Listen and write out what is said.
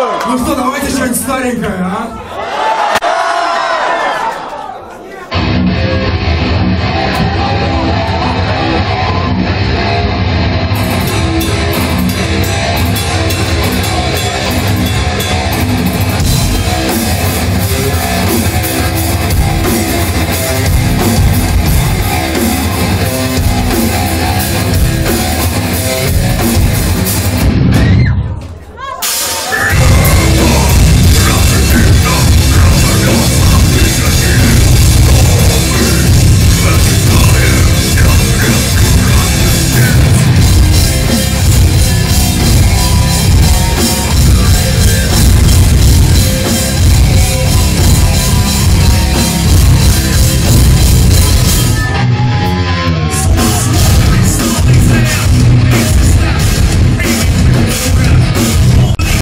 Ну что, давайте что-нибудь старенькое, а?